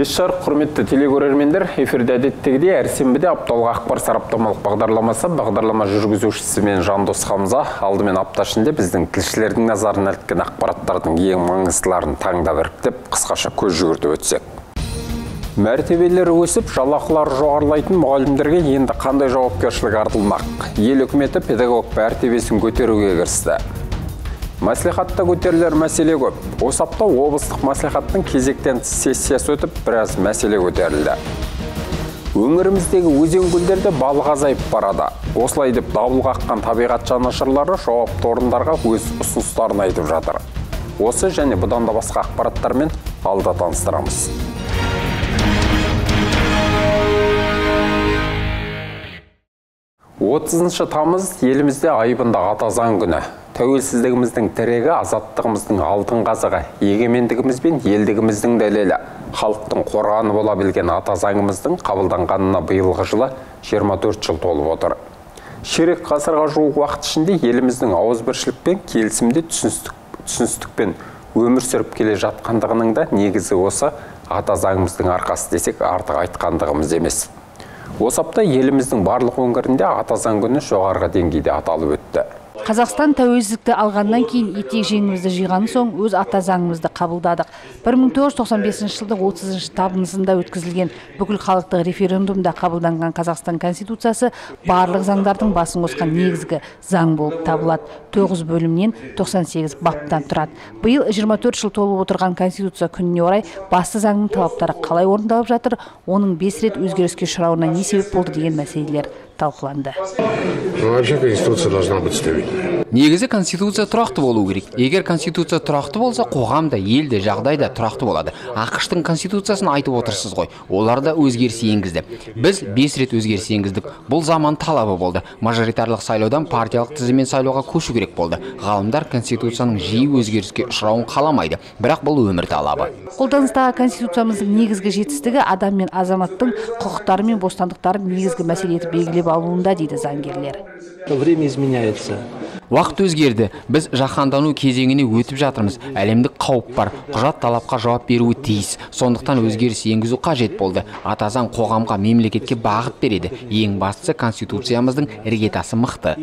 кеш жарық құрметті телекөрермендер эфирде әдеттегідей әр сенбіде апталық ақпар сараптамалық бағдарламасы бағдарлама жүргізушісі мен жандос хамза алдымен апта ішінде біздің тілшілердің назарын іліккен ақпараттардың ең маңыздыларын таңдап іріктеп қысқаша көз жүгіртіп өтсек. Мәртебелері өсіп жалақылары жоғарылайтын мұғалімдерге енді қандай жауапкершілік артылмақ? Ел үкіметі педагог мәртебесін көтеруге кірісті. Мәслихатта көтерілер мәселе көп. Осы апта облыстық мәслихаттың кезектен сессиясы өтіп, біраз мәселе көтерілді. Өңіріміздегі өзен көлдерде балық азайып барады. Осылай деп дабыл қаққан табиғат жанашырлары жауапты орындарға өз ұсыныстарын айтып жатыр. Осы және бұдан да басқа ақпараттармен алда таныстырамыз. отызыншы тамыз елімізде айбынды ата заң күні тәуелсіздігіміздің тірегі азаттығымыздың алтын қазығы егемендігіміз бен елдігіміздің дәлелі. Халықтың қорғаны бола білген ата заңымыздың қабылданғанына биылғы жылы 24 жыл толып отыр. Ширек ғасырға жуық уақыт ішінде еліміздің ауызбіршілікпен келісімде түсіністік түсіністікпен өмір сүріп келе жатқандығының да негізі осы ата заңымыздың арқасы десек артық айтқандығымыз емес. Осы апта еліміздің барлық өңірінде ата заң күні жоғарғы деңгейде аталып өтті. Қазақстан тәуелсіздікті алғаннан кейін етек жеңімізді жиған соң өз ата заңымызды қабылдадық. 1995 жылдың 30 табынысында өткізілген бүкіл халықтық референдумда қабылданған қазақстан конституциясы барлық заңдардың басын қосқан негізгі заң болып табылады. тоғыз бөлімнен 98 баптан тұрады. Биыл 24 жыл толып отырған конституция күніне орай басты заңның талаптары қалай орындалып жатыр оның бес рет өзгеріске ұшырауына не себеп болды деген мәселелер талқыланды. Вообще конституция должна быть стабильной. Негізі конституция тұрақты болу керек. Егер конституция тұрақты болса қоғам да ел де жағдай да тұрақты болады. Ақштың конституциясын айтып отырсыз ғой. Олар да өзгеріс енгізді. Біз бес рет өзгеріс енгіздік. Бұл заман талабы болды. Мажоритарлық сайлаудан партиялық тізіммен сайлауға көшу керек болды. Ғалымдар конституцияның жиі өзгеріске ұшырауын қаламайды. Бірақ бұл өмір талабы. Қолданыстағы конституциямыздың негізгі жетістігі адам мен азаматтың құқықтары мен бостандықтарын негізгі мәселе етіп белгілеп алуында дейді заңгерлер время изменяется уақыт өзгерді. Біз жаһандану кезеңіне өтіп жатырмыз. Әлемдік қауіп бар. Құжат талапқа жауап беруі тиіс. Сондықтан өзгеріс енгізу қажет болды. Ата заң қоғамға мемлекетке бағыт береді. Ең бастысы конституциямыздың іргетасы мықты.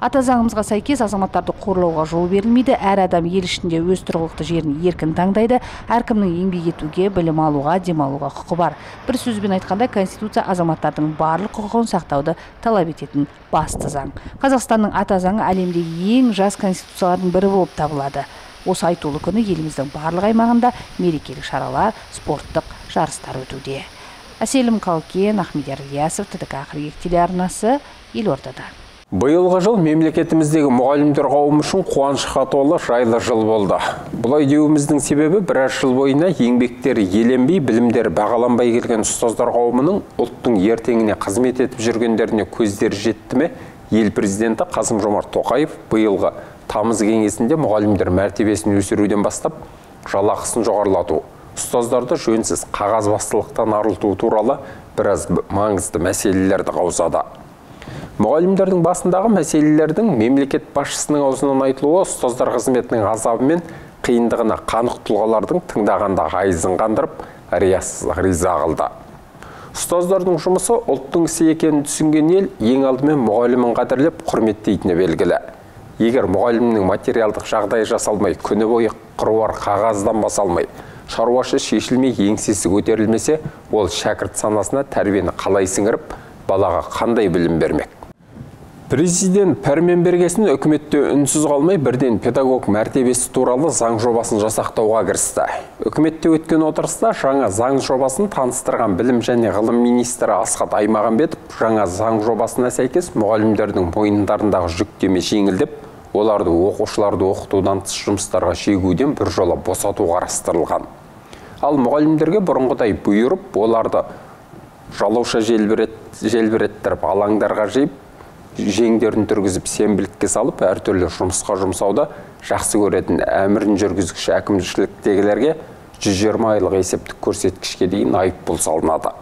Ата заңымызға сәйкес азаматтарды қорлауға жол берілмейді. Әр адам ел ішінде өз тұрғылықты жерін еркін таңдайды. Әркімнің еңбек етуге білім алуға демалуға құқы бар. Бір сөзбен айтқанда конституция азаматтардың барлық құқығын сақтауды талап ететін басты заң. Қазақстанның ата заңы әлемдегі ең жас конституциялардың бірі болып табылады. Осы айтулы күні еліміздің барлық аймағында мерекелік шаралар спорттық жарыстар өтуде. Әселім қалкен ахмедияр ілиясов тдк қыркүйек телеарнасы елордадан Биылғы жыл мемлекетіміздегі мұғалімдер қауымы үшін қуанышқа толы жайлы жыл болды. Бұлай деуіміздің себебі біраз жыл бойына еңбектері еленбей, білімдері бағаланбай келген ұстаздар қауымының ұлттың ертеңіне қызмет етіп жүргендеріне көздері жетті ме? Ел президенті Қасым Жомарт Тоқаев биылғы тамыз кеңесінде мұғалімдер мәртебесін өсіруден бастап жалақысын жоғарылату, ұстаздарды жөнсіз қағаз бастылықтан арылту туралы біраз маңызды мәселелерді қаузады мұғалімдердің басындағы мәселелердің мемлекет басшысының аузынан айтылуы ұстаздар қызметінің азабы мен қиындығына қанық тұлғалардың тыңдағанда айызын қандырып риза қылды. Ұстаздардың жұмысы ұлттың ісі екенін түсінген ел ең алдымен мұғалімін қадірлеп құрметтейтіні белгілі. Егер мұғалімнің материалдық жағдайы жасалмай күні бойы қыруар қағаздан басалмай шаруашы шешілмей еңсесі көтерілмесе ол шәкірт санасына тәрбиені қалай сіңіріп балаға қандай білім бермек? Президент пәрмен бергесін үкіметте үнсіз қалмай бірден педагог мәртебесі туралы заң жобасын жасақтауға кірісті. Үкіметте өткен отырыста жаңа заң жобасын таныстырған білім және ғылым министрі асхат аймағамбетов жаңа заң жобасына сәйкес мұғалімдердің мойындарындағы жүктеме жеңілдеп оларды оқушыларды оқытудан тыс жұмыстарға шегуден біржола босату қарастырылған. Ал мұғалімдерге бұрынғыдай бұйырып оларды жалауша желбіреттіріп алаңдарға жиып жеңдерін түргізіп сенбілікке салып әртүрлі жұмысқа жұмсауда жақсы көретін әмірін жүргізгіш әкімшіліктегілерге 120 айлық есептік көрсеткішке дейін айыппұл салынады.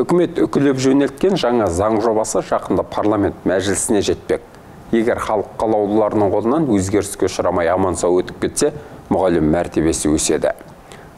Үкімет үкілеп жөнелткен жаңа заң жобасы жақында парламент мәжілісіне жетпек. Егер халық қалаулыларының қолынан өзгеріске ұшырамай аман сау өтіп кетсе мұғалім мәртебесі өседі.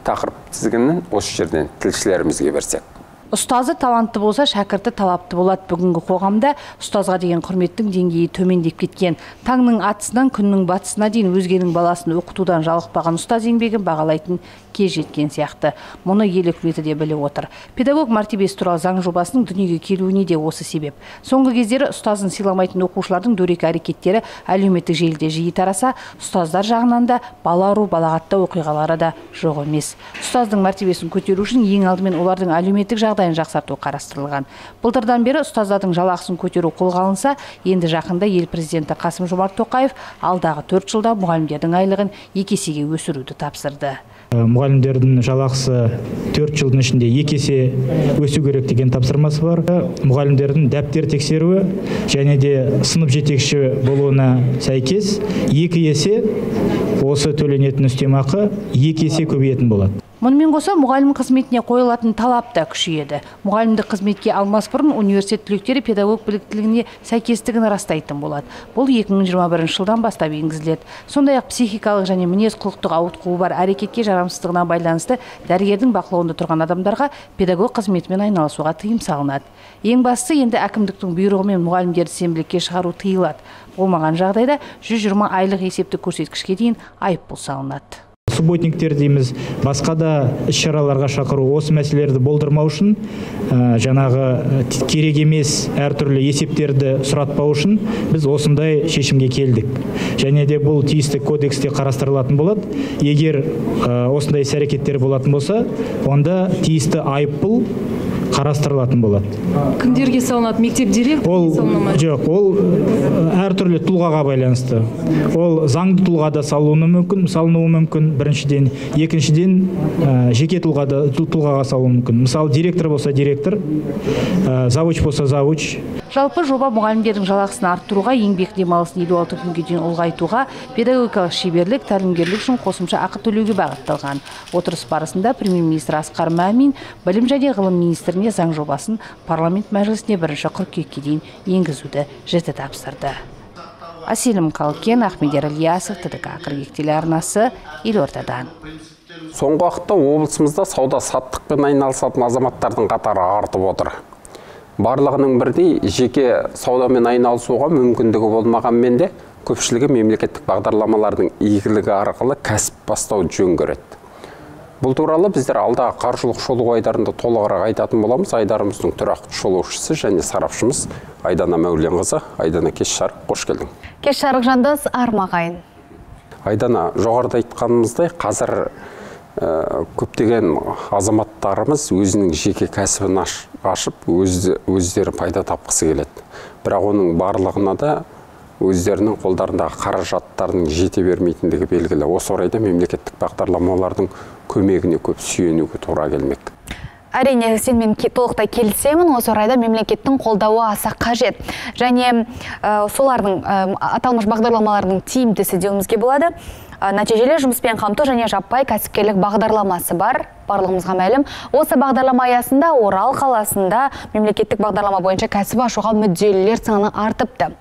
Тақырып тізгінін осы жерден тілшілерімізге берсек. Ұстазы талантты болса шәкірті талапты болады бүгінгі қоғамда. Ұстазға деген құрметтің деңгейі төмендеп кеткен. Таңның атысынан күннің батысына дейін өзгенің баласын оқытудан жалықпаған ұстаз еңбегін бағалайтын кез жеткен сияқты. Мұны ел үкіметі де біліп отыр. Педагог мәртебесі туралы заң жобасының дүниеге келуіне де осы себеп. Соңғы кездері ұстазын сыйламайтын оқушылардың дөрекі әрекеттері әлеуметтік желіде жиі тараса ұстаздар жағынан да бала ұру балағаттау оқиғалары да жоқ емес. Ұстаздың мәртебесін көтеру үшін ең алдымен олардың әлеуметтік жағдайын жақсарту қарастырылған. Былтырдан бері ұстаздардың жалақысын көтеру қолға алынса енді жақында ел президенті қасым жомарт тоқаев алдағы төрт жылда мұғалімдердің айлығын екі есеге өсіруді тапсырды. Мұғалімдердің жалақысы төрт жылдың ішінде екі есе өсу керек деген тапсырмасы бар. Мұғалімдердің дәптер тексеруі және де сынып жетекші болуына сәйкес екі есе осы төленетін үстемақы екі есе көбейетін болады. Мұнымен қоса мұғалім қызметіне қойылатын талап та күшейеді. Мұғалімдік қызметке алмас бұрын университет түлектері педагог біліктілігіне сәйкестігін растайтын болады. Бұл 2021 жылдан бастап енгізіледі. Сондай ақ психикалық және мінез құлықтық ауытқуы бар әрекетке жарамсыздығына байланысты дәрігердің бақылауында тұрған адамдарға педагог қызметімен айналысуға тыйым салынады. Ең бастысы енді әкімдіктің бұйрығымен мұғалімдерді сенбілікке шығару тыйылады. Болмаған жағдайда 120 айлық есептік көрсеткішке дейін айыппұл салынады. Субботниктер дейміз. Басқа да іс шараларға шақыру осы мәселелерді болдырмау үшін ә, жаңағы керек емес әртүрлі есептерді сұратпау үшін біз осындай шешімге келдік. Және де бұл тиісті кодексте қарастырылатын болады. Егер ә, осындай іс әрекеттер болатын болса онда тиісті айыппұл қарастырылатын болады. Кімдерге салынады? Мектеп ол директорына жоқ ол әртүрлі тұлғаға байланысты. Ол заңды тұлғада салынуы мүмкін салынуы мүмкін. Біріншіден екіншіден ә, жеке тұлғада тұлғаға салуы мүмкін. Мысалы директор болса директор ә, завуч болса завуч жалпы жоба мұғалімдердің жалақысын арттыруға еңбек демалысын елу алты күнге дейін ұлғайтуға педагогикалық шеберлік тәлімгерлік үшін қосымша ақы төлеуге бағытталған. Отырыс барысында премьер министр асқар мамин білім және ғылым министріне заң жобасын парламент мәжілісіне бірінші қыркүйекке дейін енгізуді жіті тапсырды. Әселім қалкен ахмедияр ильясов тдк қыркүйек телеарнасы елордадан. Соңғы уақытта облысымызда сауда саттықпен айналысатын азаматтардың қатары артып отыр. Барлығының бірдей жеке саудамен айналысуға мүмкіндігі болмағанмен де көпшілігі мемлекеттік бағдарламалардың игілігі арқылы кәсіп бастауды жөн көреді. Бұл туралы біздер алдағы қаржылық шолу айдарында толығырақ айтатын боламыз. Айдарымыздың тұрақты шолушысы және сарапшымыз айдана мәуленқызы. Айдана кеш жарық қош келдің. Кеш жарық жандос армағайын. Айдана жоғарыда айтқанымыздай қазір көптеген азаматтарымыз өзінің жеке кәсібін аш, ашып өз, өздері пайда тапқысы келеді. Бірақ оның барлығына да өздерінің қолдарындағы қаражаттарының жете бермейтіндігі белгілі. Осы орайда мемлекеттік бағдарламалардың көмегіне көп сүйенуге тура келмек. Әрине сенімен толықтай келісемін. Осы орайда мемлекеттің қолдауы аса қажет. Және ә, солардың ә, аталмыш бағдарламалардың тиімдісі деуімізге болады. Нәтижелі жұмыспен қамту және жаппай кәсіпкерлік бағдарламасы бар. Барлығымызға мәлім. Осы бағдарлама аясында орал қаласында мемлекеттік бағдарлама бойынша кәсіп ашуға мүдделілер саны артыпты.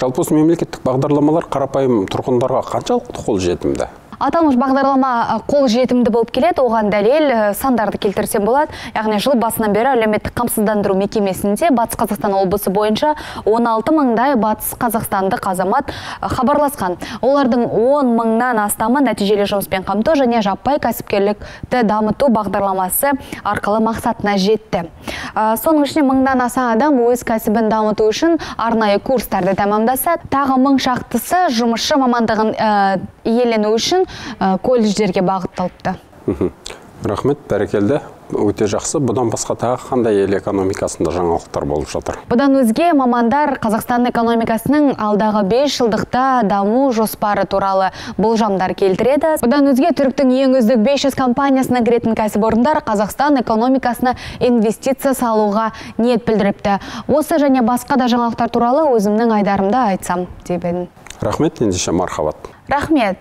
Жалпы осы мемлекеттік бағдарламалар қарапайым тұрғындарға қаншалықты қолжетімді аталмыш бағдарлама қол жетімді болып келеді. Оған дәлел сандарды келтірсем болады. Яғни жыл басынан бері әлеуметтік қамсыздандыру мекемесінде батыс қазақстан облысы бойынша 16 мыңдай батыс қазақстандық азамат хабарласқан. Олардың 10 мыңнан астамы нәтижелі жұмыспен қамту және жаппай кәсіпкерлікті дамыту бағдарламасы арқылы мақсатына жетті. Соның ішінде мыңнан аса адам өз кәсібін дамыту үшін арнайы курстарды тәмамдаса тағы мың шақтысы жұмысшы мамандығын иелену үшін колледждерге бағытталыпты. Рахмет бәрекелді. Өте жақсы. Бұдан басқа тағы қандай ел экономикасында жаңалықтар болып жатыр? Бұдан өзге мамандар қазақстан экономикасының алдағы 5 жылдықта даму жоспары туралы болжамдар келтіреді. Бұдан өзге түріктің ең үздік 500 компаниясына кіретін кәсіпорындар қазақстан экономикасына инвестиция салуға ниет білдіріпті. Осы және басқа да жаңалықтар туралы өзімнің айдарымда айтсам деп едім. Рахмет ендеше мархабат. Рахмет.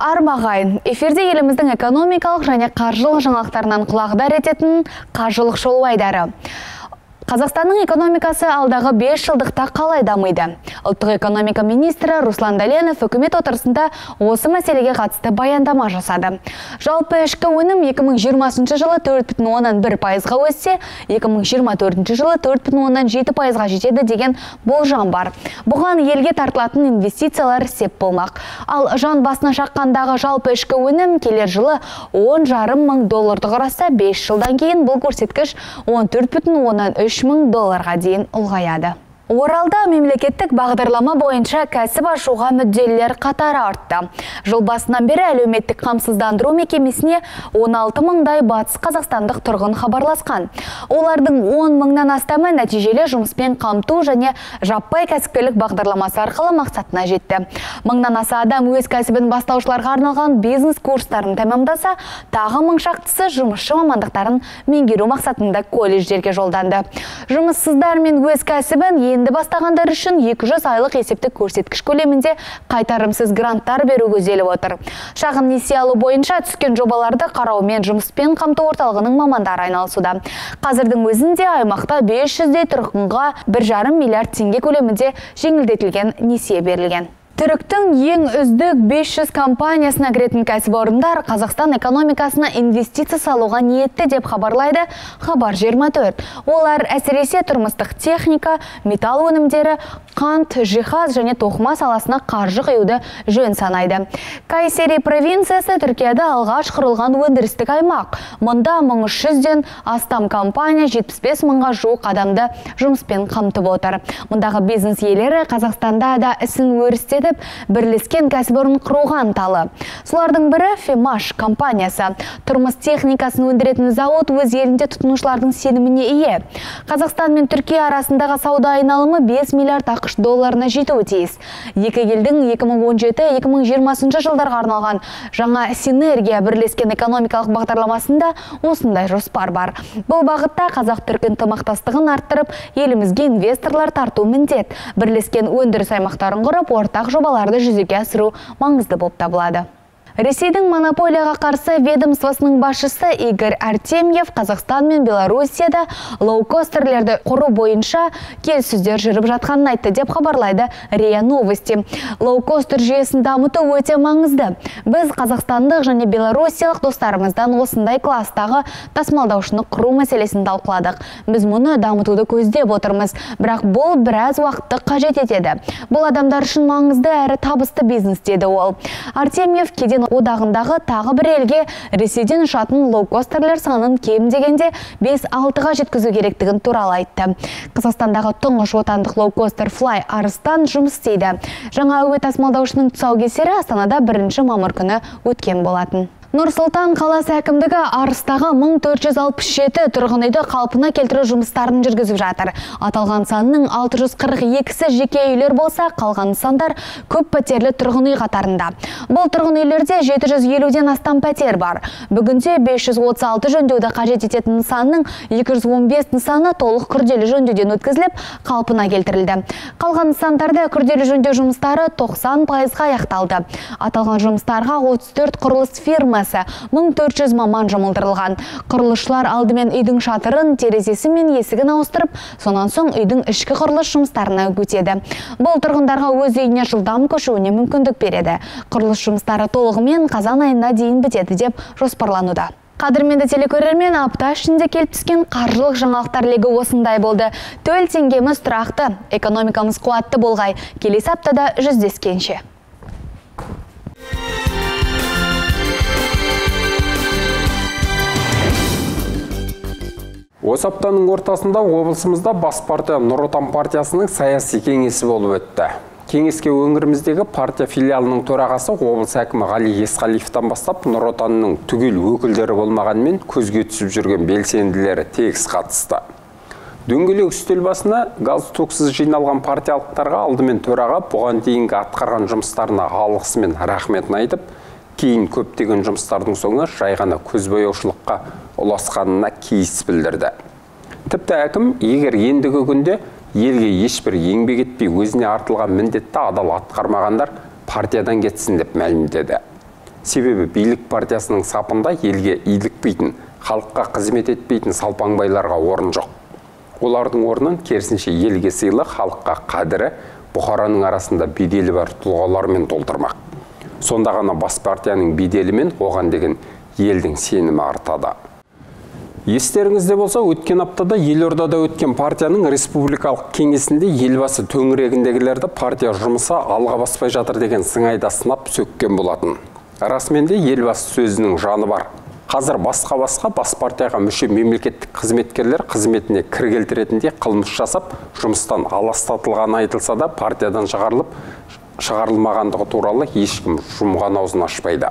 Армағайын. Эфирде еліміздің экономикалық және қаржылық жаңалықтарынан құлағдар ететін қаржылық шолу айдары. Қазақстанның экономикасы алдағы 5 жылдықта қалай дамиды? Ұлттық экономика министрі Руслан Дәленов үкімет отырысында осы мәселеге қатысты баяндама жасады. Жалпы ішкі өнім 2020 жылы 4,1 пайызға өссе, 2024 жылы 4,7 пайызға жетеді деген болжам бар. Бұған елге тартылатын инвестициялар сеп болмақ. Ал жан басына шаққандағы жалпы ішкі өнім келер жылы 10 жарым мың долларды құраса, 5 жылдан кейін бұл көрсеткіш 14,3 мың долларға дейін ұлғаяды. Оралда мемлекеттік бағдарлама бойынша кәсіп ашуға мүдделілер қатары артты. Жыл басынан бері әлеуметтік қамсыздандыру мекемесіне 16 мыңдай батыс қазақстандық тұрғын хабарласқан. Олардың 10 мыңнан астамы нәтижелі жұмыспен қамту және жаппай кәсіпкерлік бағдарламасы арқылы мақсатына жетті. Мыңнан аса адам өз кәсібін бастаушыларға арналған бизнес курстарын тәмамдаса, тағы мың шақтысы жұмысшы мамандықтарын меңгеру мақсатында колледждерге жолданды. Жұмыссыздар мен өз кәсібін енді бастағандар үшін 200 айлық есептік көрсеткіш көлемінде қайтарымсыз гранттар беру көзделіп отыр. Шағын несие алу бойынша түскен жобаларды қараумен жұмыспен қамту орталығының мамандары айналысуда. Қазірдің өзінде аймақта 500-дей тұрғынға 1,5 миллиард теңге көлемінде жеңілдетілген несие берілген. Түріктің ең үздік 500 компаниясына кіретін кәсіпорындар Қазақстан экономикасына инвестиция салуға ниетті деп хабарлайды Хабар 24. Олар әсіресе тұрмыстық техника, металл өнімдері, қант, жиһаз және тоқыма саласына қаржы құюды жөн санайды. Кайсери провинциясы Түркияда алғаш құрылған өндірістік аймақ. Мұнда 1300-ден астам компания 75 мыңға жуық адамды жұмыспен қамтып отыр. Мұндағы бизнес иелері Қазақстанда да ісін өрістетіп, бірлескен кәсіпорын құруға анталы. Солардың бірі Фемаш компаниясы. Тұрмыс техникасын өндіретін зауыт өз елінде тұтынушылардың сеніміне ие. Қазақстан мен Түркия арасындағы сауда айналымы 5 миллиард ақш долларына жетуі тиіс. Екі елдің 2017-2020 жылдарға арналған жаңа синергия бірлескен экономикалық бағдарламасында осындай жоспар бар. Бұл бағытта қазақ-түрк ынтымақтастығын арттырып, елімізге инвесторлар тарту міндет. Бірлескен өндіріс аймақтарын құрып, ортақ жобаларды жүзеге асыру маңызды болып табылады. Ресейдің монополияға қарсы ведомствосының басшысы Игорь Артемьев Қазақстан мен Белоруссияда лоукостерлерді құру бойынша келіссөздер жүріп жатқанын айтты деп хабарлайды РИА Новости. Лоукостер жүйесін дамыту өте маңызды. Біз қазақстандық және белоруссиялық достарымыздан осындай класстағы тасымалдаушыны құру мәселесін талқыладық. Біз мұны дамытуды көздеп отырмыз, бірақ бұл біраз уақытты қажет етеді. Бұл адамдар үшін маңызды әрі табысты бизнес деді ол. Артемьев кеден одағындағы тағы бір елге Ресейден ұшатын лоукостерлер санын кем дегенде 5-6-ға жеткізу керектігін туралы айтты. Қазақстандағы тұңғыш отандық лоукостер Fly Арыстан жұмыс істейді. Жаңа әуе тасымалдаушының тұсаукесері Астанада 1 мамыр күні өткен болатын. Нұрсұлтан қаласы әкімдігі Арыстағы 1467 тұрғын үйді қалпына келтіру жұмыстарын жүргізіп жатыр. Аталған санның 642-сі жеке үйлер болса, қалған нысандар көп пәтерлі тұрғын үй қатарында. Бұл тұрғын үйлерде 750-ден астам пәтер бар. Бүгінде 536 жөндеуді қажет ететін нысанның 215 нысаны толық күрделі жөндеуден өткізіліп, қалпына келтірілді. Қалған нысандарда күрделі жөндеу жұмыстары 90 пайызға аяқталды. Аталған жұмыстарға 34 құрылыс фирма 1400 маман жұмылдырылған. Құрылысшылар алдымен үйдің шатырын, терезесі мен есігін ауыстырып, сонан соң үйдің ішкі құрылыс жұмыстарына өтеді. Бұл тұрғындарға өз үйіне жылдам көшуіне мүмкіндік береді. Құрылыс жұмыстары толығымен қазан айына дейін бітеді деп жоспарлануда. Қадірменді телекөрермен апта ішінде келіп түскен қаржылық жаңалықтар легі осындай болды. Төл теңгеміз тұрақты, экономикамыз қуатты болғай. Келесі аптада жүздескенше. Осы аптаның ортасында облысымызда бас партия Нұр Отан партиясының саяси кеңесі болып өтті. Кеңеске өңіріміздегі партия филиалының төрағасы облыс әкімі Ғали Есқалиевтан бастап Нұр Отанның түгел өкілдері болмағанмен көзге түсіп жүрген белсенділері тегіс қатысты. Дөңгелек үстел басына галстуксыз жиналған партиялықтарға алдымен төраға бұған дейінгі атқарған жұмыстарына алғысы мен рахметін айтып, кейін көптеген жұмыстардың соңы жай ғана көзбояушылыққа ұласқанына кейіс білдірді. Тіпті әкім егер ендігі күнде елге ешбір еңбек етпей өзіне артылған міндетті адал атқармағандар партиядан кетсін деп мәлімдеді. Себебі билік партиясының сапында елге илікпейтін, халыққа қызмет етпейтін салпаңбайларға орын жоқ. олардың орнын керісінше елге сыйлы халыққа қадірі бұқараның арасында беделі бар тұлғалармен толтырмақ сонда ғана бас партияның беделі мен оған деген елдің сенімі артады. Естеріңізде болса өткен аптада елордада өткен партияның республикалық кеңесінде елбасы төңірегіндегілерді партия жұмысы алға баспай жатыр деген сыңайда сынап сөккен болатын. Расымен де елбасы сөзінің жаны бар. Қазір басқа басқа бас партияға мүше мемлекеттік қызметкерлер қызметіне кір келтіретіндей қылмыс жасап жұмыстан аластатылғаны айтылса да партиядан шығарылып шығарылмағандығы туралы ешкім жұмған аузын ашпайды.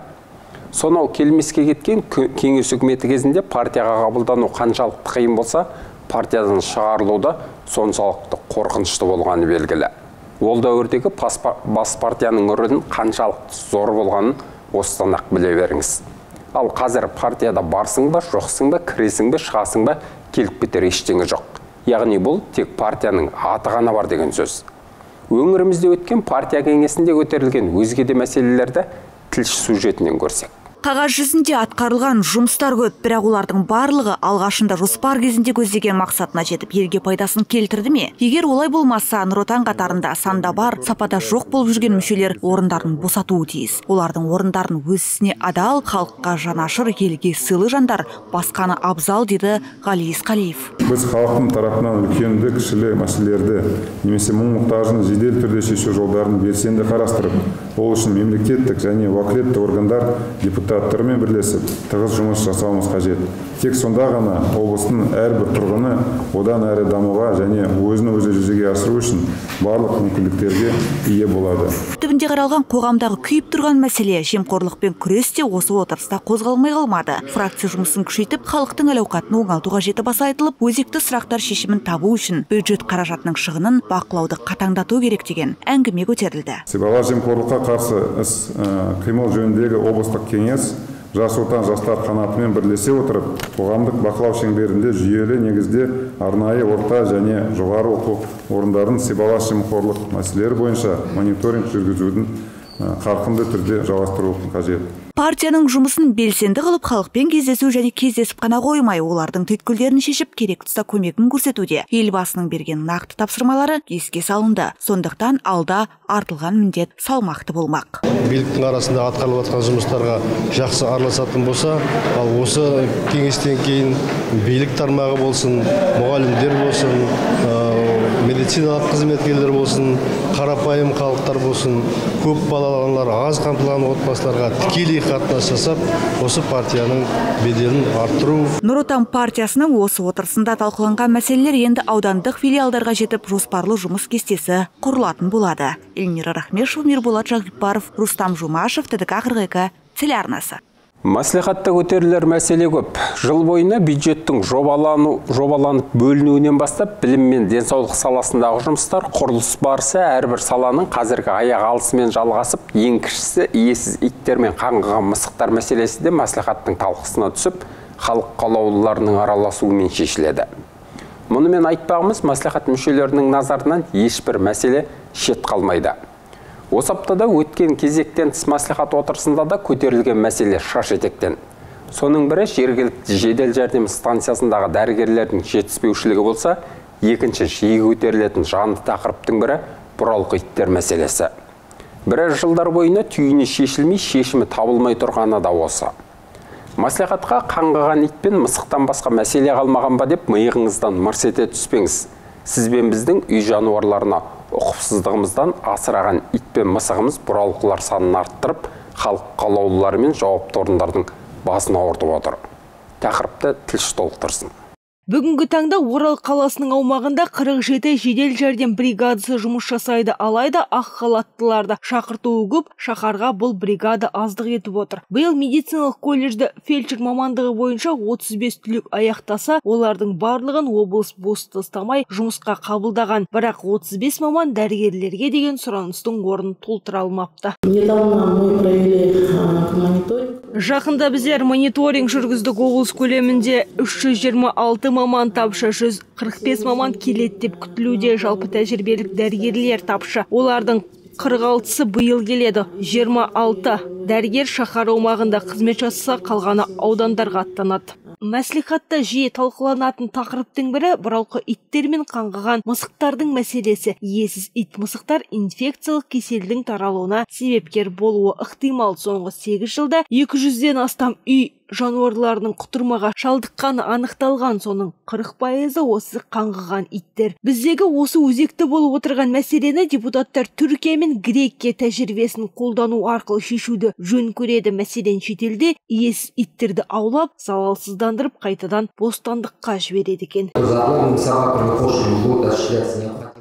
Сонау келмеске кеткен кеңес үкіметі кезінде партияға қабылдану қаншалықты қиын болса партиядан шығарылу да соншалықты қорқынышты болғаны белгілі. Ол дәуірдегі бас партияның рөлін қаншалықты зор болғанын осыдан ақ біле беріңіз. Ал қазір партияда барсың ба жоқсың ба кіресің бе шығасың ба келіп кетер ештеңе жоқ. Яғни бұл тек партияның аты ғана бар деген сөз. Өңірімізде өткен партия кеңесінде көтерілген өзге де мәселелерді тілші сюжетінен көрсек. Қағаз жүзінде атқарылған жұмыстар көп бірақ олардың барлығы алғашында жоспар кезінде көздеген мақсатына жетіп елге пайдасын келтірді ме? Егер олай болмаса нұр отан қатарында санда бар сапада жоқ болып жүрген мүшелер орындарын босатуы тиіс. Олардың орындарын өз ісіне адал халыққа жанашыр елге сыйлы жандар басқаны абзал деді ғали есқалиев. Біз халықтың тарапынан үлкенді кішілі мәселелерді немесе мұң мұқтажын жедел түрде шешу жолдарын белсенді қарастырып ол үшін мемлекеттік және уәкілетті органдар депутаттармен бірлесіп тығыз жұмыс жасауымыз қажет. Тек сонда ғана облыстың әрбір тұрғыны одан әрі дамуға және өзін өзі жүзеге асыру үшін барлық мүмкіндіктерге ие болады. Түбінде қаралған қоғамдағы күйіп тұрған мәселе жемқорлықпен күрес те осы отырыста қозғалмай қалмады. Фракция жұмысын күшейтіп халықтың әл ауқатын оңалту қажеті баса айтылып өзекті сұрақтар шешімін табу үшін бюджет қаражатының шығынын бақылауды қатаңдату керек деген әңгіме көтерілді. Сыбайлас жемқорлыққа қарсы іс қимыл жөніндегі облыстық кеңес жас отан жастар қанатымен бірлесе отырып қоғамдық бақылау шеңберінде жүйелі негізде арнайы орта және жоғары оқу орындарын сыбайлас жемқорлық мәселелері бойынша мониторинг жүргізудің қарқынды түрде жалғастыру қажет. Партияның жұмысын белсенді қылып халықпен кездесу және кездесіп қана қоймай олардың түйткілдерін шешіп керек тұста көмегін көрсетуде. Елбасының берген нақты тапсырмалары еске салынды. Сондықтан алда артылған міндет салмақты болмақ. Биліктің арасында атқарылып жатқан жұмыстарға жақсы араласатын болса ал осы кеңестен кейін билік тармағы болсын мұғалімдер болсын медициналық қызметкерлер болсын қарапайым халықтар болсын көп балалы аналар аз қамтылған отбасыларға тікелей қатынас жасап осы партияның беделін арттыру. Нұр отан партиясының осы отырысында талқыланған мәселелер енді аудандық филиалдарға жетіп жоспарлы жұмыс кестесі құрылатын болады. Эльмира рахмешева мирболат жағипаров рустам жумашев тдк қырық екі телеарнасы. Мәслихатта көтерілер мәселе көп. Жыл бойына бюджеттің жобалану, жобаланып бөлінуінен бастап білім мен денсаулық саласындағы жұмыстар құрылыс барысы әрбір саланың қазіргі аяқ алысымен жалғасып, ең кішісі иесіз иттер мен қаңғыған мысықтар мәселесі де мәслихаттың талқысына түсіп, халық қалаулыларының араласуымен шешіледі. Мұнымен айтпағымыз мәслихат мүшелерінің назарынан ешбір мәселе шет қалмайды. Осы аптада өткен кезектен тыс мәслихат отырысында да көтерілген мәселе шаш етектен. Соның бірі жергілікті жедел жәрдем станциясындағы дәрігерлердің жетіспеушілігі болса, екінші жиі көтерілетін жанды тақырыптың бірі бұралқы иттер мәселесі. Біраз жылдар бойына түйіні шешілмей, шешімі табылмай тұрғаны да осы. Мәслихатқа қаңғыған ит пен мысықтан басқа мәселе қалмаған ба деп миығыңыздан мырс ете түспеңіз. Сіз бен біздің үй жануарларына ұқыпсыздығымыздан асыраған ит пен мысығымыз бұралқылар санын арттырып, халық қалаулылары мен жауапты орындардың басын ауыртып отыр. Тақырыпты тілші толықтырсын. Бүгінгі таңда Орал қаласының аумағында 47 жедел жәрдем бригадасы жұмыс жасайды, алайда ақ халаттыларды шақыртуы көп, шаһарға бұл бригада аздық етіп отыр. Биыл медициналық колледжді фельдшер мамандығы бойынша 35 түлек аяқтаса, олардың барлығын облыс бос тастамай жұмысқа қабылдаған. Бірақ 35 маман дәрігерлерге деген сұраныстың орнын толтыра алмапты. Жақында біздер мониторинг жүргіздік облыс көлемінде 326 маман тапшы 145 маман келеді деп күтілуде. Жалпы тәжірибелік дәрігерлер тапшы. Олардың 46-сы биыл келеді. 26 дәрігер шаһар аумағында қызмет жасаса қалғаны аудандарға аттанады. Мәслихатта жиі талқыланатын тақырыптың бірі бұралқы иттер мен қаңғыған мысықтардың мәселесі. Иесіз ит мысықтар инфекциялық кеселдің таралуына себепкер болуы ықтимал. Соңғы сегіз жылда 200-ден астам үй жануарларының құтырмаға шалдыққаны анықталған. Соның 40 пайызы осы қаңғыған иттер. Біздегі осы өзекті болып отырған мәселені депутаттар түркия мен грекия тәжірибесін қолдану арқылы шешуді жөн көреді. Мәселен шетелде иесіз иттерді аулап залалсыздандырып қайтадан бостандыққа жібереді екен.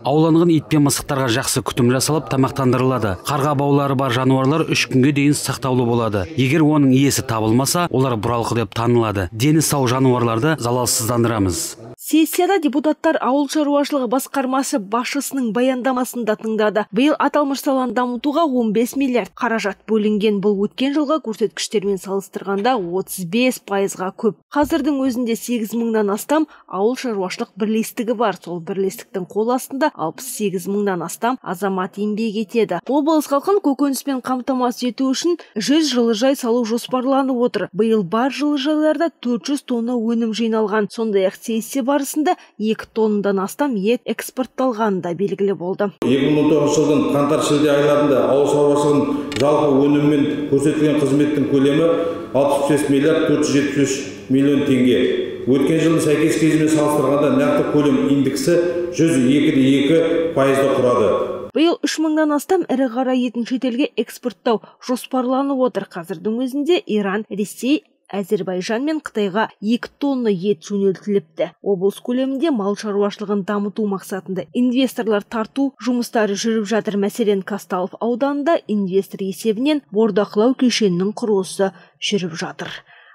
Ауланған ит пен мысықтарға жақсы күтім жасалып тамақтандырылады. Қарға баулары бар жануарлар үш күнге дейін сақтаулы болады. Егер оның иесі табылмаса олар бұралқы деп танылады. Дені сау жануарларды залалсыздандырамыз. Сессияда депутаттар ауыл шаруашылығы басқармасы басшысының баяндамасын да тыңдады. Биыл аталмыш саланы дамытуға 15 миллиард қаражат бөлінген. Бұл өткен жылғы көрсеткіштермен салыстырғанда 35 пайызға көп. Қазірдің өзінде 8 мыңнан астам ауыл шаруашылық бірлестігі бар. Сол бірлестіктің қол астында 68 мыңнан астам азамат еңбек етеді. Облыс халқын көкөніспен қамтамасыз ету үшін 100 жылыжай салу жоспарланып отыр. Биыл бар жылыжайларда 400 тонна өнім жиналған. Сондай ақ сессия барысында екі тоннадан астам ет экспортталғаны да белгілі болды. екі мың он тоғызыншы жылдың қаңтар шілде айларында ауыл шаруашылығының жалпы өнімі мен көрсетілген қызметтің көлемі алпыс бес миллиард төрт жүз жетпіс үш миллион теңге. Өткен жылдың сәйкес кезімен салыстырғанда нақты көлем индексі жүз екі де екі пайызды құрады. Биыл үш мыңнан астам ірі қара етін шетелге экспорттау жоспарланып отыр. Қазірдің өзінде иран ресей әзербайжан мен қытайға екі тонна ет жөнелтіліпті. Облыс көлемінде мал шаруашылығын дамыту мақсатында инвесторлар тарту жұмыстары жүріп жатыр. Мәселен казталов ауданында инвестор есебінен бордақылау кешенінің құрылысы жүріп жатыр.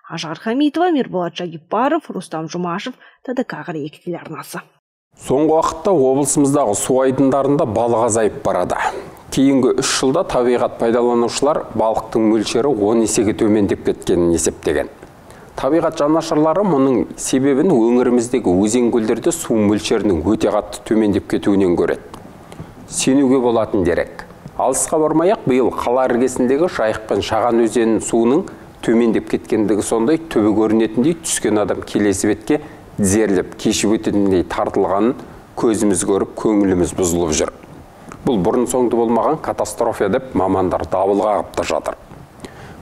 Ажар хамитова мирболат жагипбаров рустам жұмашев тдк екі телеарнасы соңғы уақытта облысымыздағы су айдындарында балық азайып барады. Кейінгі үш жылда табиғат пайдаланушылар балықтың мөлшері 10 есеге төмендеп кеткенін есептеген. Табиғат жанашырлары мұның себебін өңіріміздегі өзен көлдерде су мөлшерінің өте қатты төмендеп кетуінен көреді. Сенуге болатын дерек. Алысқа бармай ақ биыл қала іргесіндегі жайық пен шаған өзенінің суының төмендеп кеткендігі сондай түбі көрінетіндей түскен адам келесі бетке тізерлеп кешіп өтетіндей тартылғанын көзіміз көріп көңіліміз бұзылып жүр. Бұл бұрын соңды болмаған катастрофа деп мамандар дабыл қағып жатыр.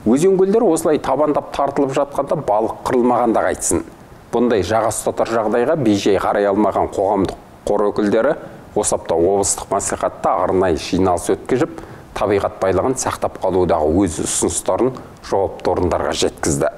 Өзен көлдер осылай табандап тартылып жатқанда балық қырылмағанда қайтсын бұндай жаға ұстатар жағдайға бейжай қарай алмаған қоғамдық қор өкілдері осы апта облыстық мәслихатта арнайы жиналыс өткізіп табиғат байлығын сақтап қалудағы өз ұсыныстарын жауапты орындарға жеткізді.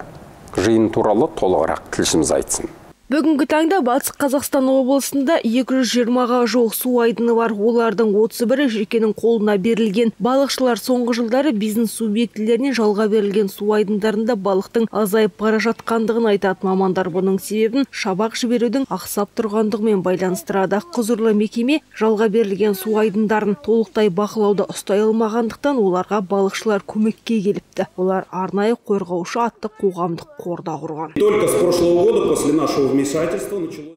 Жиын туралы толығырақ тілшіміз айтсын. Бүгінгі таңда Батыс Қазақстан облысында 220-ға жуық су айдыны бар. Олардың 31-і жекенің қолына берілген. Балықшылар соңғы жылдары бизнес субъектілеріне жалға берілген су айдындарында балықтың азайып бара жатқандығын айтады мамандар. Бұның себебін шабақ жіберудің ақсап тұрғандығымен байланыстырады. Құзырлы мекеме жалға берілген су айдындарын толықтай бақылауда ұстай алмағандықтан оларға балықшылар көмекке келіпті. Олар арнайы қорғаушы атты қоғамдық қорда құрған. Только с прошлого года после нашего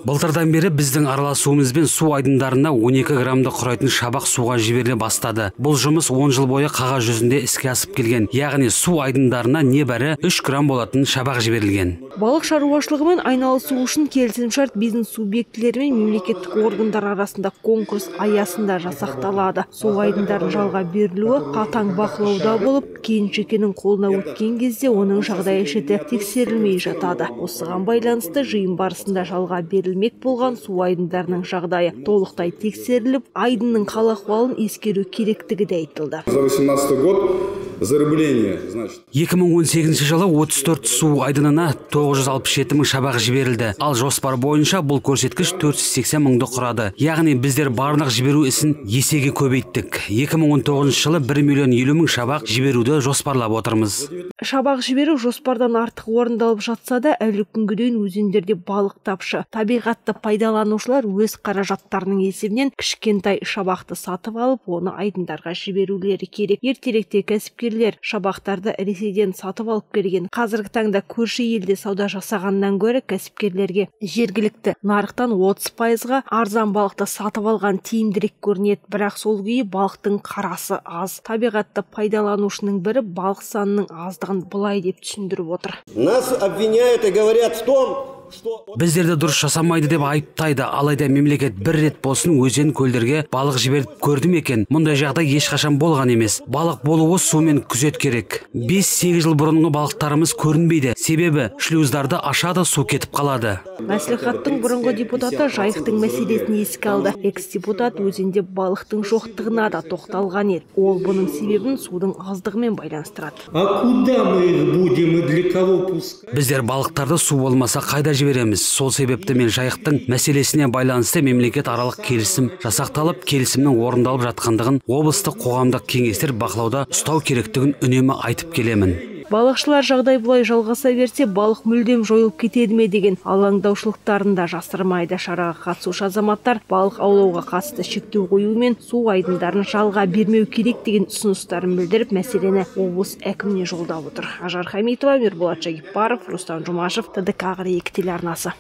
былтырдан бері біздің араласуымызбен су айдындарына 12 граммды құрайтын шабақ суға жіберіле бастады. Бұл жұмыс 10 жыл бойы қағаз жүзінде іске асып келген. Яғни су айдындарына небәрі 3 грамм болатын шабақ жіберілген. Балық шаруашылығымен айналысу үшін келісімшарт бизнес субъектілері мен мемлекеттік органдар арасында конкурс аясында жасақталады. Су айдындарын жалға берілуі қатаң бақылауда болып келіншекенің қолына өткен кезде оның жағдайы жіті тексерілмей жатады. Осыған байланысты жиын барысында жалға берілмек болған су айдындарының жағдайы толықтай тексеріліп айдынның хал ахуалын ескеру керектігі де айтылды. За 18 год зарыбление значит. 2018 жылы 34 су айдынына 967 мың шабақ жіберілді. Ал жоспар бойынша бұл көрсеткіш 480 мыңды құрады. Яғни біздер барлық жіберу ісін есеге көбейттік. 2019 жылы 1 миллион елу мың шабақ жіберуді жоспарлап отырмыз. Шабақ жіберу жоспардан артық орындалып жатса да әлі күнге дейін өзендерде балық тапшы. Табиғатты пайдаланушылар өз қаражаттарының есебінен кішкентай шабақты сатып алып оны айдындарға жіберулері керек. Ертеректе кәсіпкер кәсіпкерлер шабақтарды ресейден сатып алып келген. Қазіргі таңда көрші елде сауда жасағаннан гөрі кәсіпкерлерге жергілікті нарықтан 30 пайызға арзан балықты сатып алған тиімдірек көрінеді. Бірақ сол күйі балықтың қарасы аз. Табиғатты пайдаланушының бірі балық санының аздығын былай деп түсіндіріп отыр. Нас обвиняют и говорят в том біздерді дұрыс жасамайды деп айыптайды. Алайда мемлекет бір рет болсын өзен көлдерге балық жіберіп көрді ме екен? Мұндай жағдай ешқашан болған емес. Балық болуы сумен күзет керек. Бес сегіз жыл бұрынғы балықтарымыз көрінбейді. Себебі шлюздарды ашады су кетіп қалады. Мәслихаттың бұрынғы депутаты жайықтың мәселесін еске алды. Экс депутат өзенде балықтың жоқтығына да тоқталған еді. Ол бұның себебін судың аздығымен байланыстырады. А куда мы их будем и для кого пускать? Біздер балықтарды су болмаса қайда жібереміз. Сол себепті мен жайықтың мәселесіне байланысты мемлекет аралық келісім жасақталып келісімнің орындалып жатқандығын облыстық қоғамдық кеңестер бақылауда ұстау керектігін үнемі айтып келемін. Балықшылар жағдай бұлай жалғаса берсе балық мүлдем жойылып кетеді ме деген алаңдаушылықтарын да жасырмайды шараға қатысушы азаматтар балық аулауға қатысты шектеу қою мен су айдындарын жалға бермеу керек деген ұсыныстарын білдіріп мәселені облыс әкіміне жолдап отыр ажар хамитова мирболат жагипбаров рустам жұмашев тдк екі телеарнасы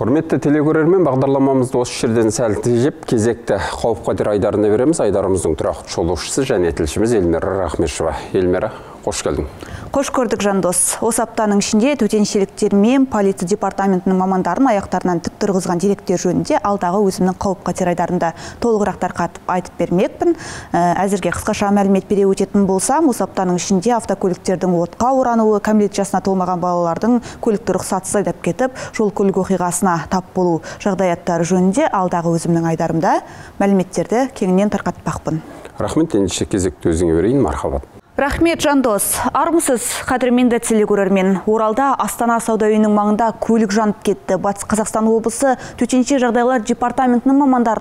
Құрметті телекөрермен бағдарламамызды осы жерден сәл тежеп кезекті қауіп қатер айдарына береміз. Айдарымыздың тұрақты шолушысы және тілшіміз Эльмира Рахмешева. Эльмира, қош келдің. Қош көрдік жандос. Осы аптаның ішінде төтеншеліктер мен полиция департаментінің мамандарын аяқтарынан тік тұрғызған деректер жөнінде алдағы өзімнің қауіп қатер айдарында толығырақ тарқатып айтып бермекпін. Әзірге қысқаша мәлімет бере өтетін болсам, осы аптаның ішінде автокөліктердің отқа орануы, кәмелет жасына толмаған балалардың көлікті рұқсатсыз айдап кетіп, жол көлік оқиғасына тап болу жағдаяттары жөнінде алдағы өзімнің айдарымда мәліметтерді кеңінен тарқатпақпын. Рахмет, ендеше кезекті өзіңе берейін, мархабат. Рахмет Жандос. Армысыз қадірменді телекөрермен. Оралда Астана сауда үйінің маңында көлік жанып кетті. Батыс Қазақстан облысы төтенше жағдайлар департаментінің мамандары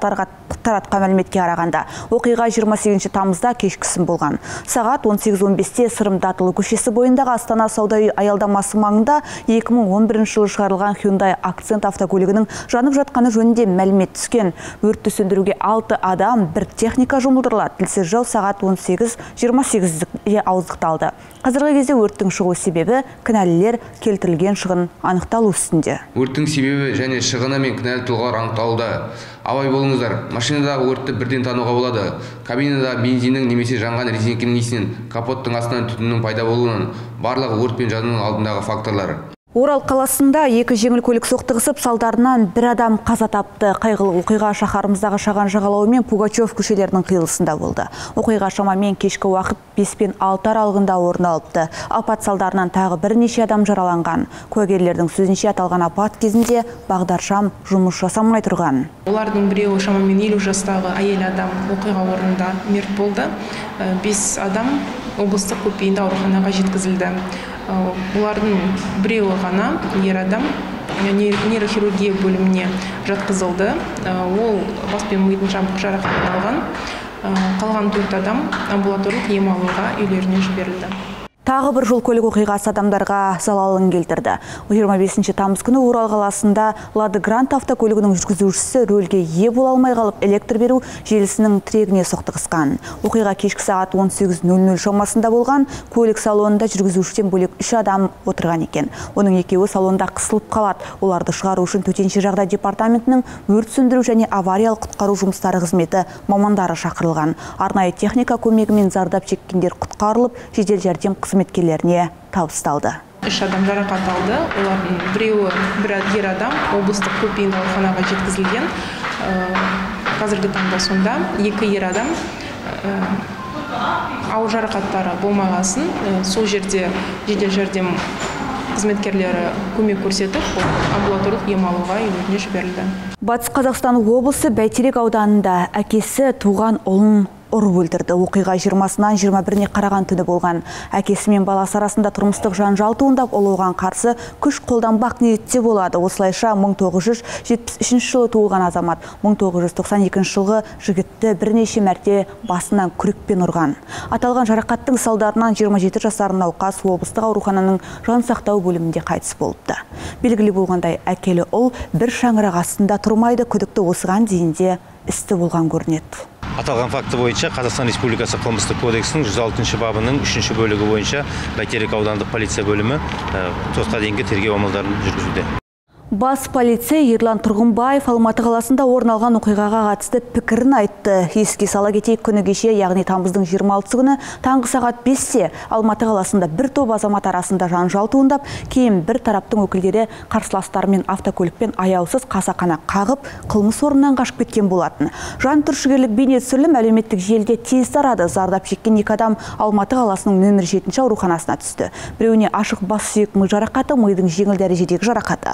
таратқан мәліметке қарағанда. Оқиға 28 тамызда кешкісін болған. Сағат 18.15-те Сырым Датылы көшесі бойындағы Астана сауда үйі аялдамасы маңында 2011 жылы шығарылған Hyundai акцент автокөлігінің жанып жатқаны жөнінде мәлімет түскен. Өртті сөндіруге 6 адам, бір техника жұмылдырылады. Тілсіз жау сағат 18.28 ауыздықталды. Қазіргі кезде өрттің шығу себебі кінәлілер келтірілген шығын анықталу үстінде. Өрттің себебі және шығыны мен кінәлі тұлғалар анықталуда. Абай болыңыздар, машинадағы өртті бірден тануға болады. Кабинада бензиннің немесе жанған резинкенің иісінен, капоттың астынан түтіннің пайда болуынан барлығы өрт пен жанудың алдындағы факторлар. Орал қаласында екі жеңіл көлік соқтығысып салдарынан бір адам қаза тапты. Қайғылы оқиға шаһарымыздағы Шаған жағалауы мен Пугачев көшелерінің қиылысында болды. Оқиға шамамен кешкі уақыт 5 пен 6 аралығында орын алыпты. Апат салдарынан тағы бірнеше адам жараланған. Куәгерлердің сөзінше аталған апат кезінде бағдаршам жұмыс жасамай тұрған. Олардың біреуі шамамен 50 жастағы әйел адам оқиға орнында мерт болды. 5 адам облыстық ауруханаға жеткізілді олардың біреуі ғана ер адам. Нейрохирургия бөліміне жатқызылды. Ол бас пен мидың жарақатын алған. Қалған төрт адам амбулаторлық ем алуға үйлеріне жіберілді. Тағы бір жол көлік оқиғасы адамдарға залалын келтірді. 25 тамыз күні Орал қаласында Лады Грант автокөлігінің жүргізушісі рөлге ие бола алмай қалып электр беру желісінің тірегіне соқтығысқан. Оқиға кешкі сағат 18.00 шамасында болған. Көлік салонында жүргізушіден бөлек үш адам отырған екен. Оның екеуі салонда қысылып қалады. Оларды шығару үшін төтенше жағдай департаментінің өрт сөндіру және авариялық құтқару жұмыстары қызметі мамандары шақырылған. Арнайы техника көмегімен зардап шеккендер құтқарылып, жедел жәрдем қызметкерлеріне табысталды. Үш адам жарақат алды олардың біреуі бір ер адам облыстық көпбейінді ауруханаға жеткізілген. Қазіргі таңда сонда екі ер адам ауыр жарақаттары болмағасын сол жерде жедел жәрдем қызметкерлері көмек көрсетіп амбулаторлық ем алуға үйлеріне жіберілді. Батыс қазақстан облысы бәйтерек ауданында әкесі туған ұлын ұрып өлтірді. Оқиға 20-сынан 21-не қараған түні болған. Әкесі мен баласы арасында тұрмыстық жанжал туындап, ол оған қарсы күш қолданбақ ниетте болады. Осылайша 1973 жылы туылған азамат 1992 жылғы жігітті бірнеше мәрте басынан күрекпен ұрған. Аталған жарақаттың салдарынан 27 жасар науқас облыстық аурухананың жан сақтау бөлімінде қайтыс болыпты. Белгілі болғандай, әкелі ұл бір шаңырақ астында тұрмайды, күдікті осыған дейін де істі болған көрінеді. Аталған факті бойынша қазақстан республикасы қылмыстық кодексінің 106 бабының үшінші бөлігі бойынша бәйтерек аудандық полиция бөлімі сотқа дейінгі тергеу амалдарын жүргізуде. Бас полицей Ерлан Тұрғынбаев Алматы қаласында орын алған оқиғаға қатысты пікірін айтты. Еске сала кетейік күні кеше, яғни тамыздың 26 күні таңғы сағат 5-те Алматы қаласында бір топ азамат арасында жанжал туындап, кейін бір тараптың өкілдері қарсыластарымен автокөлікпен аяусыз қасақана қағып, қылмыс орнынан қашып кеткен болатын. Жан түршігерлік бейне түсірілім әлеуметтік желіде тез тарады. Зардап шеккен екі адам Алматы қаласының нөмір 7 ауруханасына түсті. Біреуіне ашық бас сүйек ми жарақаты, мидың жеңіл дәрежедегі жарақаты.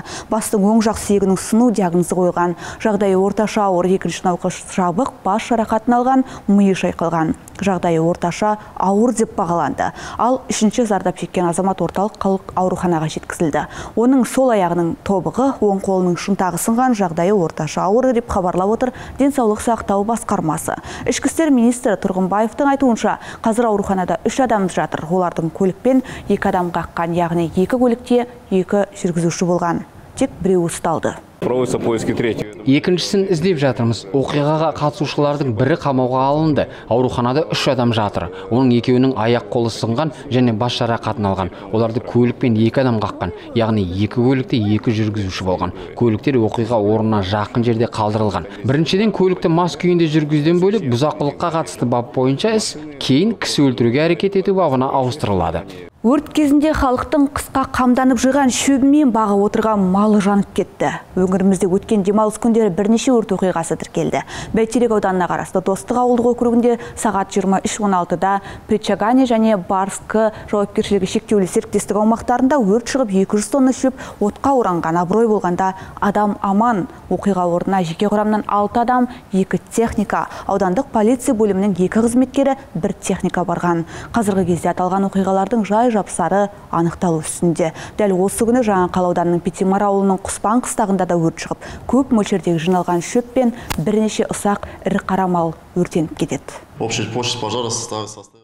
Оң жақ сүйегінің сыну диагнозы қойған. Жағдайы орташа ауыр екінші науқас жабық бас жарақатын алған, миы шайқалған. Жағдайы орташа ауыр деп бағаланды. Ал үшінші зардап шеккен азамат орталық қалалық ауруханаға жеткізілді. Оның сол аяғының тобығы, оң қолының шынтағы сынған, жағдайы орташа ауыр деп хабарлап отыр денсаулық сақтау басқармасы. Ішкі істер министрі Тұрғынбаевтың айтуынша, қазір ауруханада үш адам жатыр. Олардың көлікпен екі адам қаққан, яғни екі көлікте екі жүргізуші болған тек біреуі ұсталды. Проводятся поиски третьего. Екіншісін іздеп жатырмыз. Оқиғаға қатысушылардың бірі қамауға алынды. Ауруханада үш адам жатыр. Оның екеуінің аяқ қолы сынған және бас жарақатын алған. Оларды көлікпен екі адам қаққан. Яғни екі көлікте екі жүргізуші болған. Көліктер оқиға орнына жақын жерде қалдырылған. Біріншіден көлікті мас күйінде жүргізуден бөлек бұзақылыққа қатысты бап бойынша іс кейін кісі өлтіруге әрекет ету бабына ауыстырылады. Өрт кезінде халықтың қысқа қамданып жиған шөбімен бағып отырған малы жанып кетті. Өңірімізде өткен демалыс күндері бірнеше өрт оқиғасы тіркелді. Бәйтерек ауданына қарасты Достық ауылдық округінде сағат 23:16-да Причагане және Барскі жауапкершілігі шектеулі серіктестік аумақтарында өрт шығып 200 тонна шөп отқа оранған абырой болғанда адам аман. Оқиға орнына жеке құрамнан 6 адам, 2 техника, аудандық полиция бөлімінің 2 қызметкері, 1 техника барған. Қазіргі кезде аталған оқиғалардың жай жапсары анықталу үстінде. Дәл осы күні жаңа қалауданның Петимар ауылының Құспан қыстағында да өрт шығып, көп мөлшердегі жиналған шөп пен бірнеше ұсақ ірі қара мал өртеніп кетеді. Общая площадь пожара составила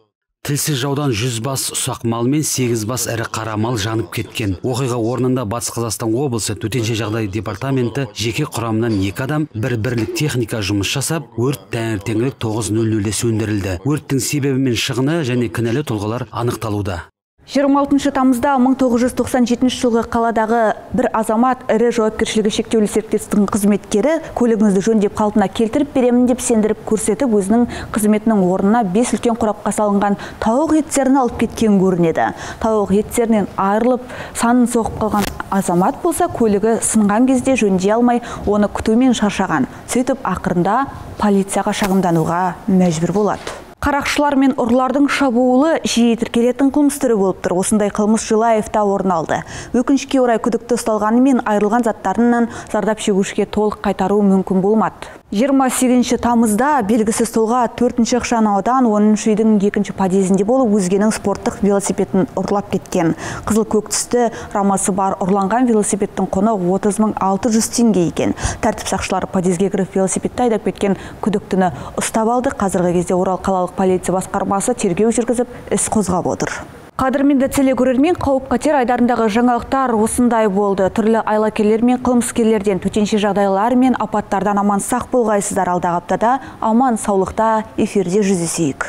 тілсіз жаудан жүз бас ұсақ мал мен сегіз бас ірі қара мал жанып кеткен оқиға орнында батыс қазақстан облысы төтенше жағдай департаменті жеке құрамынан екі адам бір бірлік техника жұмыс жасап өрт таңертеңгілік тоғыз нөл нөлде сөндірілді өрттің себебі мен шығыны және кінәлі тұлғалар анықталуда 26 тамызда 1997 жылғы қаладағы бір азамат ірі жауапкершілігі шектеулі серіктестігінің қызметкері көлігіңізді жөндеп қалпына келтіріп беремін деп сендіріп көрсетіп өзінің қызметінің орнына бес үлкен қорапқа салынған тауық еттерін алып кеткен көрінеді. Тауық еттерінен айырылып санын соғып қалған азамат болса көлігі сынған кезде жөндей алмай оны күтумен шаршаған. Сөйтіп ақырында полицияға шағымдануға мәжбүр болады. Қарақшылар мен ұрлардың шабуылы жиі тіркелетін қылмыс түрі болып тұр. Осындай қылмыс Жылаевта орын алды. Өкінішке орай күдікті ұсталғанымен айырылған заттарынан зардап шегушіге толық қайтару мүмкін болмады. 28 тамызда белгісіз тұлға 4-ші ықшам аудан 10 үйдің екінші подъезінде болып өзгенің спорттық велосипедін ұрлап кеткен. Қызыл көк түсті рамасы бар ұрланған велосипедтің құны 30 мың 600 теңге екен. Тәртіп сақшылары подъезге кіріп велосипедті айдап кеткен күдіктіні ұстап алды. Қазіргі кезде Орал қалалық полиция басқармасы тергеу жүргізіп іс қозғап отыр. Қадірменді телекөрермен қауіп қатер айдарындағы жаңалықтар осындай болды. Түрлі айлакерлер мен қылмыскерлерден төтенше жағдайлар мен апаттардан аман сақ болғайсыздар алдағы аптада аман саулықта эфирде жүздесейік.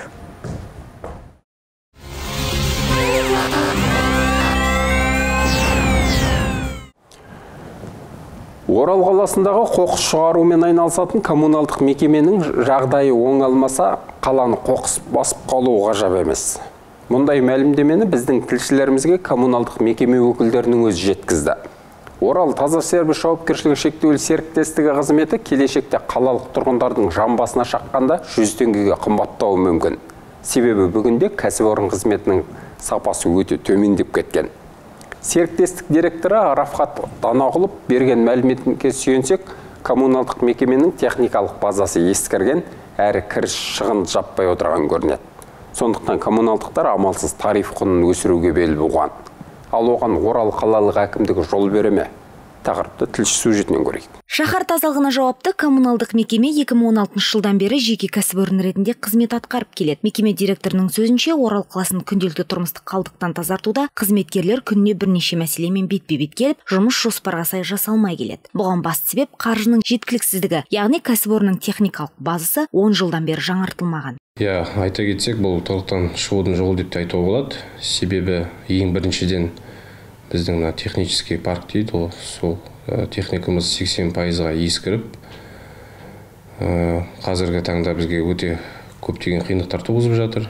Орал қаласындағы қоқыс шығарумен айналысатын коммуналдық мекеменің жағдайы оңалмаса, қаланы қоқыс басып қалуы ғажап емес. Мұндай мәлімдемені біздің тілшілерімізге коммуналдық мекеме өкілдерінің өзі жеткізді. Орал таза сервис жауапкершілігі шектеулі серіктестігі қызметі келешекте қалалық тұрғындардың жан басына шаққанда 100 теңгеге қымбаттауы мүмкін. Себебі бүгінде кәсіпорын қызметінің сапасы өте төмендеп кеткен. Серіктестік директоры Рафхат Данағұлов берген мәліметке сүйенсек, коммуналдық мекеменің техникалық базасы ескірген, әрі кіріс шығын жаппай отырған көрінеді. Сондықтан коммуналдықтар амалсыз тариф құнын өсіруге бел буған. Ал оған Орал қалалық әкімдігі жол бере ме? Тақырыпты тілші сюжетінен көрейік. Шаһар тазалығына жауапты коммуналдық мекеме 2016 жылдан бері жеке кәсіпорын ретінде қызмет атқарып келеді. Мекеме директорының сөзінше орал қаласын күнделікті тұрмыстық қалдықтан тазартуда қызметкерлер күніне бірнеше мәселемен бетпе бет келіп жұмыс жоспарға сай жасалмай келеді. Бұған басты себеп қаржының жеткіліксіздігі яғни кәсіпорынның техникалық базасы 10 жылдан бері жаңартылмаған. Иә айта кетсек бұл толықтан шығудың жолы деп те айтуға болады. Себебі ең біріншіден біздің мына технический парк дейді ғой сол техникамыз 80 пайызға ескіріп қазіргі таңда бізге өте көптеген қиындықтар туғызып жатыр.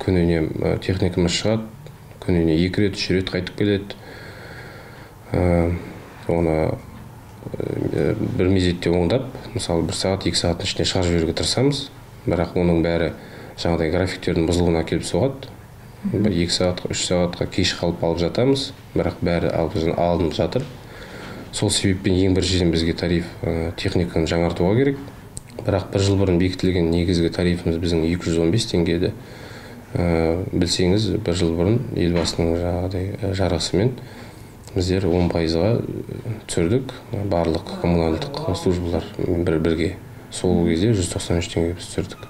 Күніне техникамыз шығады күніне екі рет үш рет қайтып келеді. Оны бір мезетте оңдап мысалы бір сағат екі сағаттың ішінде шығарып жіберуге тырысамыз. Бірақ оның бәрі жаңағыдай графиктердің бұзылуына әкеліп соғады. Бір екі сағатқа үш сағатқа кеш қалып алып жатамыз. Бірақ бәрі алынып жатыр. Сол себеппен ең біріншіден бізге тариф техниканы жаңартуға керек. Бірақ бір жыл бұрын бекітілген негізгі тарифіміз біздің 215 теңге еді білсеңіз бір жыл бұрын елбасының жаңағыдай жарғысымен біздер он пайызға түсірдік. Барлық коммуналдық службалар бір бірге сол кезде 193 теңге біз түсірдік.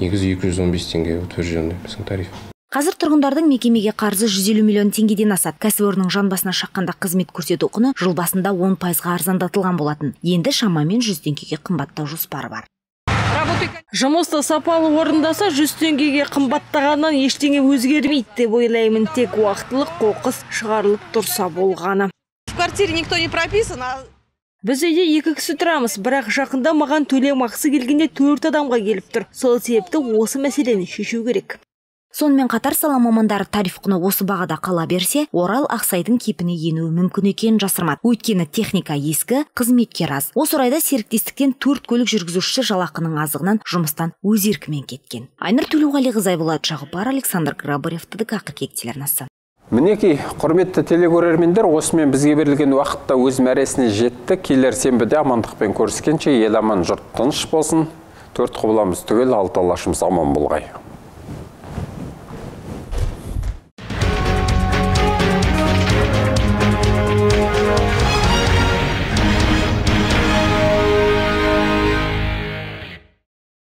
Негізі 215 теңге утвержденный біздің тариф. Қазір тұрғындардың мекемеге қарызы 150 миллион теңгеден асады. Кәсіпорынның жан басына шаққанда қызмет көрсету құны жыл басында 10 пайызға арзандатылған болатын. Енді шамамен 100 теңгеге қымбаттау жоспары бар. Жұмысты сапалы орындаса 100 теңгеге қымбаттағаннан ештеңе өзгермейді деп ойлаймын. Тек уақытылы қоқыс шығарылып тұрса болғаны. В квартире никто не прописан біз үйде екі кісі тұрамыз бірақ жақында маған төлем ақысы келгенде төрт адамға келіп тұр. Сол себепті осы мәселені шешу керек. Сонымен қатар сала мамандары тариф құны осы бағада қала берсе орал ақсайдың кепіне енуі мүмкін екенін жасырмады. Өйткені техника ескі қызметкер аз. Осы орайда серіктестіктен төрт көлік жүргізушісі жалақының аздығынан жұмыстан өз еркімен кеткен. Айнұр төлеуғалиқызы айболат жағыпар александр грабарев тдк қыркүйек телеарнасы. Мінекей құрметті телекөрермендер осымен бізге берілген уақытта өз мәресіне жетті. Келер сенбіде амандықпен көріскенше ел аман жұрт тыныш болсын. Төрт құбыламыз түгел алты алашымыз аман болғай.